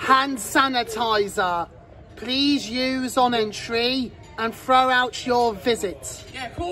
hand sanitizer. Please use on entry and throw out your visit. Yeah, cool.